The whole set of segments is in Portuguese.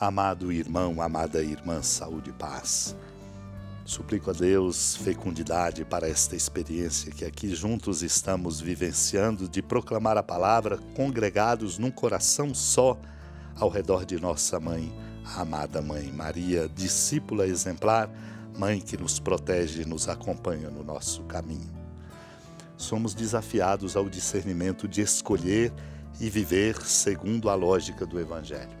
Amado irmão, amada irmã, saúde e paz. Suplico a Deus fecundidade para esta experiência que aqui juntos estamos vivenciando de proclamar a palavra congregados num coração só ao redor de nossa mãe, amada mãe Maria, discípula exemplar, mãe que nos protege e nos acompanha no nosso caminho. Somos desafiados ao discernimento de escolher e viver segundo a lógica do evangelho.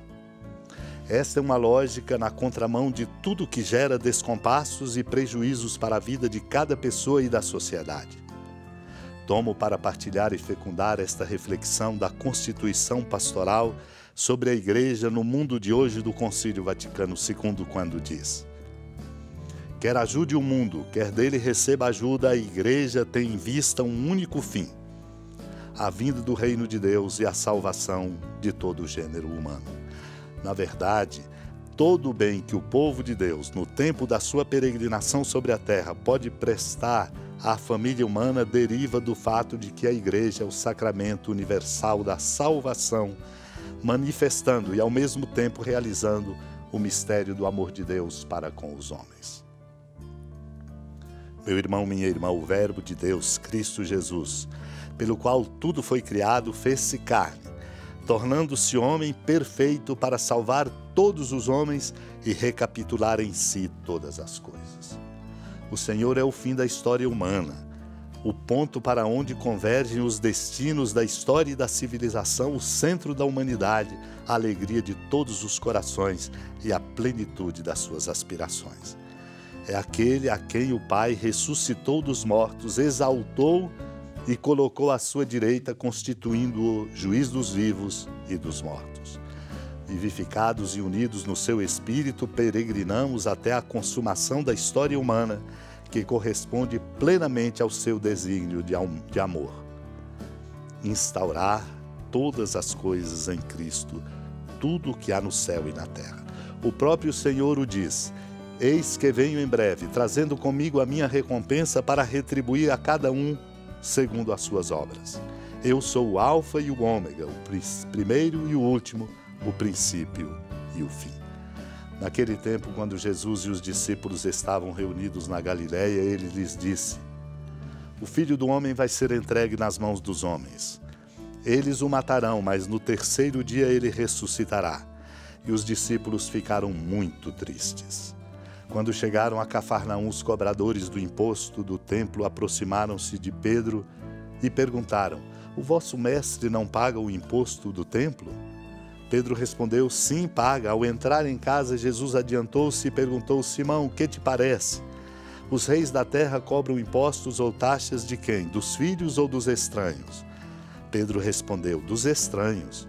Esta é uma lógica na contramão de tudo que gera descompassos e prejuízos para a vida de cada pessoa e da sociedade. Tomo para partilhar e fecundar esta reflexão da Constituição Pastoral sobre a Igreja no mundo de hoje do Concílio Vaticano II, quando diz: Quer ajude o mundo, quer dele receba ajuda, a Igreja tem em vista um único fim: a vinda do Reino de Deus e a salvação de todo o gênero humano. Na verdade, todo o bem que o povo de Deus, no tempo da sua peregrinação sobre a terra, pode prestar à família humana deriva do fato de que a Igreja é o sacramento universal da salvação, manifestando e ao mesmo tempo realizando o mistério do amor de Deus para com os homens. Meu irmão, minha irmã, o Verbo de Deus, Cristo Jesus, pelo qual tudo foi criado, fez-se carne tornando-se homem perfeito para salvar todos os homens e recapitular em si todas as coisas. O Senhor é o fim da história humana, o ponto para onde convergem os destinos da história e da civilização, o centro da humanidade, a alegria de todos os corações e a plenitude das suas aspirações. É aquele a quem o Pai ressuscitou dos mortos, exaltou e colocou à sua direita, constituindo-o juiz dos vivos e dos mortos. Vivificados e unidos no seu espírito, peregrinamos até a consumação da história humana, que corresponde plenamente ao seu desígnio de amor. Instaurar todas as coisas em Cristo, tudo o que há no céu e na terra. O próprio Senhor o diz: Eis que venho em breve, trazendo comigo a minha recompensa para retribuir a cada um segundo as suas obras. Eu sou o Alfa e o Ômega, o primeiro e o último, o princípio e o fim. Naquele tempo, quando Jesus e os discípulos estavam reunidos na Galiléia, ele lhes disse: O filho do homem vai ser entregue nas mãos dos homens. Eles o matarão, mas no terceiro dia ele ressuscitará. E os discípulos ficaram muito tristes. Quando chegaram a Cafarnaum, os cobradores do imposto do templo aproximaram-se de Pedro e perguntaram: O vosso mestre não paga o imposto do templo? Pedro respondeu: Sim, paga. Ao entrar em casa, Jesus adiantou-se e perguntou: Simão, o que te parece? Os reis da terra cobram impostos ou taxas de quem? Dos filhos ou dos estranhos? Pedro respondeu: Dos estranhos.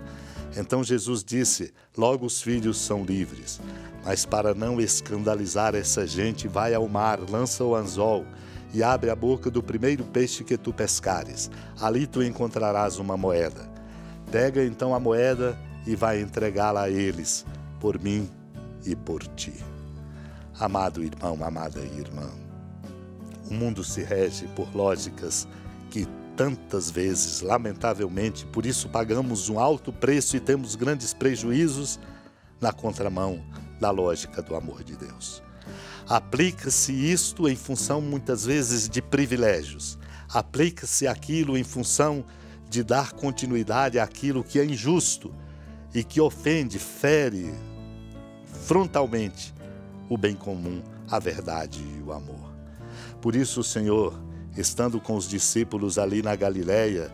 Então Jesus disse: Logo os filhos são livres. Mas para não escandalizar essa gente, vai ao mar, lança o anzol e abre a boca do primeiro peixe que tu pescares. Ali tu encontrarás uma moeda. Pega então a moeda e vai entregá-la a eles, por mim e por ti. Amado irmão, amada irmã, o mundo se rege por lógicas que tantas vezes, lamentavelmente, por isso pagamos um alto preço e temos grandes prejuízos na contramão da lógica do amor de Deus. Aplica-se isto em função muitas vezes de privilégios. Aplica-se aquilo em função de dar continuidade àquilo que é injusto e que ofende, fere frontalmente o bem comum, a verdade e o amor. Por isso, Senhor, estando com os discípulos ali na Galileia,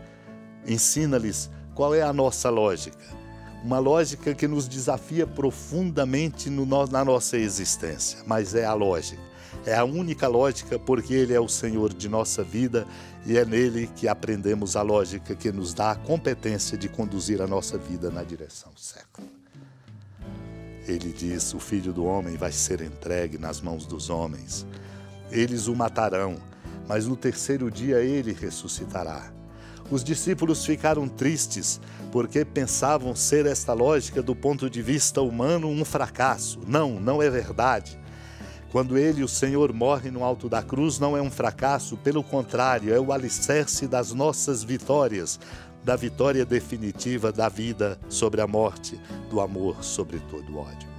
ensina-lhes qual é a nossa lógica uma lógica que nos desafia profundamente no, na nossa existência, mas é a lógica. É a única lógica porque Ele é o Senhor de nossa vida e é nele que aprendemos a lógica que nos dá a competência de conduzir a nossa vida na direção certa. Ele diz: O filho do homem vai ser entregue nas mãos dos homens. Eles o matarão, mas no terceiro dia ele ressuscitará. Os discípulos ficaram tristes porque pensavam ser esta lógica do ponto de vista humano um fracasso. Não, não é verdade. Quando ele, o Senhor, morre no alto da cruz, não é um fracasso, pelo contrário, é o alicerce das nossas vitórias, da vitória definitiva da vida sobre a morte, do amor sobre todo ódio.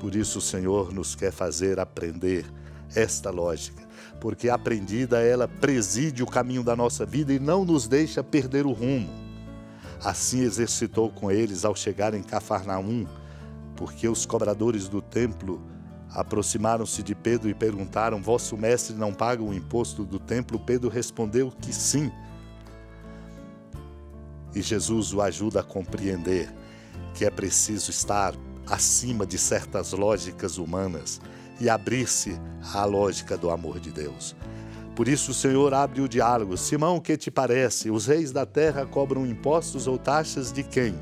Por isso o Senhor nos quer fazer aprender esta lógica, porque aprendida ela preside o caminho da nossa vida e não nos deixa perder o rumo. Assim exercitou com eles ao chegar em Cafarnaum, porque os cobradores do templo aproximaram-se de Pedro e perguntaram: Vosso mestre não paga o imposto do templo? Pedro respondeu que sim. E Jesus o ajuda a compreender que é preciso estar acima de certas lógicas humanas e abrir-se à lógica do amor de Deus. Por isso o Senhor abre o diálogo. Simão, o que te parece? Os reis da terra cobram impostos ou taxas de quem?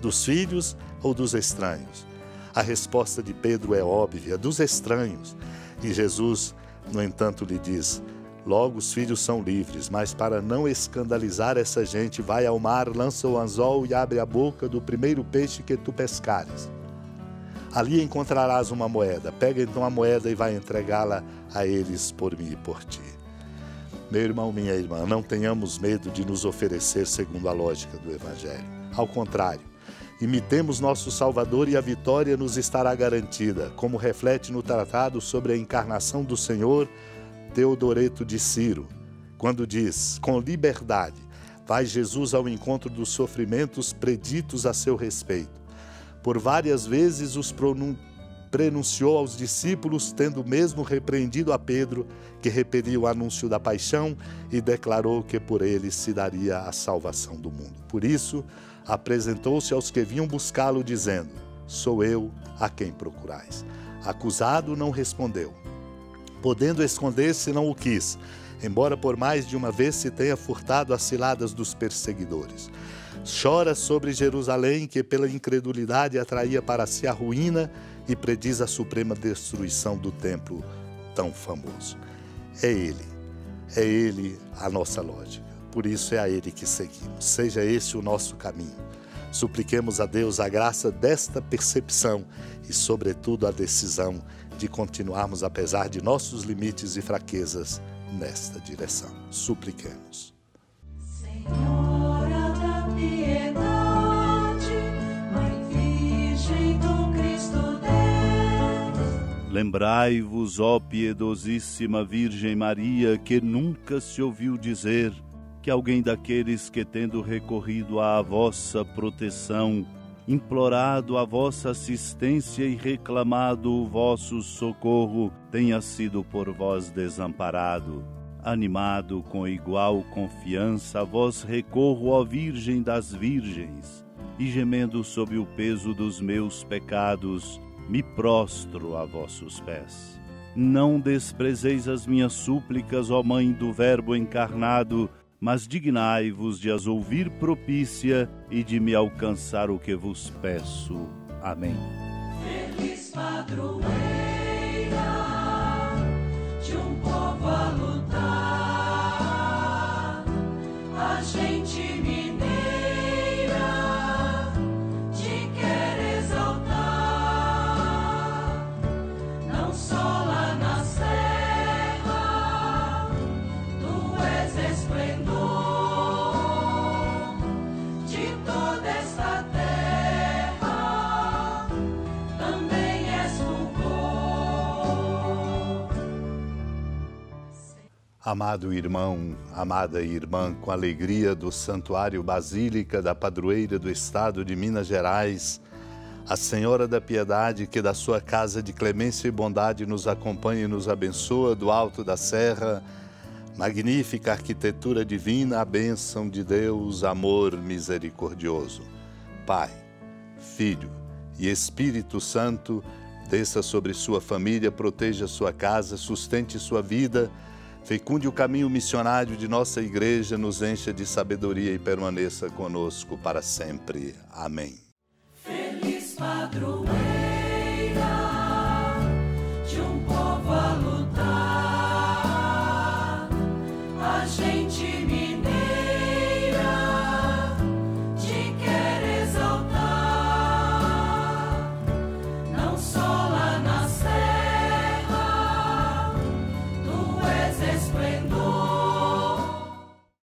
Dos filhos ou dos estranhos? A resposta de Pedro é óbvia: dos estranhos. E Jesus, no entanto, lhe diz: Logo os filhos são livres, mas para não escandalizar essa gente, vai ao mar, lança o anzol e abre a boca do primeiro peixe que tu pescares. Ali encontrarás uma moeda. Pega então a moeda e vai entregá-la a eles por mim e por ti. Meu irmão, minha irmã, não tenhamos medo de nos oferecer segundo a lógica do Evangelho. Ao contrário, imitemos nosso Salvador e a vitória nos estará garantida, como reflete no tratado sobre a encarnação do Senhor Teodoreto de Ciro, quando diz: com liberdade, vai Jesus ao encontro dos sofrimentos preditos a seu respeito. Por várias vezes os prenunciou aos discípulos, tendo mesmo repreendido a Pedro, que repelia o anúncio da paixão e declarou que por ele se daria a salvação do mundo. Por isso, apresentou-se aos que vinham buscá-lo, dizendo: Sou eu a quem procurais. Acusado não respondeu podendo esconder-se, não o quis, embora por mais de uma vez se tenha furtado as ciladas dos perseguidores. Chora sobre Jerusalém, que pela incredulidade atraía para si a ruína e prediz a suprema destruição do templo tão famoso. É Ele, é Ele a nossa lógica. Por isso é a Ele que seguimos. Seja esse o nosso caminho. Supliquemos a Deus a graça desta percepção e, sobretudo, a decisão de continuarmos, apesar de nossos limites e fraquezas, nesta direção. Supliquemos. Lembrai-vos, ó piedosíssima Virgem Maria, que nunca se ouviu dizer que alguém daqueles que, tendo recorrido à vossa proteção, implorado a vossa assistência e reclamado o vosso socorro, tenha sido por vós desamparado. Animado com igual confiança, vós recorro, ó Virgem das Virgens, e gemendo sob o peso dos meus pecados, me prostro a vossos pés. Não desprezeis as minhas súplicas, ó Mãe do Verbo encarnado, mas dignai-vos de as ouvir propícia e de me alcançar o que vos peço. Amém. Feliz padroeira Amado irmão, amada irmã, com alegria do Santuário Basílica da Padroeira do Estado de Minas Gerais, a Senhora da Piedade, que da sua casa de clemência e bondade nos acompanha e nos abençoa do alto da serra, magnífica arquitetura divina, a bênção de Deus, amor misericordioso. Pai, Filho e Espírito Santo, desça sobre sua família, proteja sua casa, sustente sua vida, fecunde o caminho missionário de nossa igreja, nos encha de sabedoria e permaneça conosco para sempre. Amém. Feliz padroeira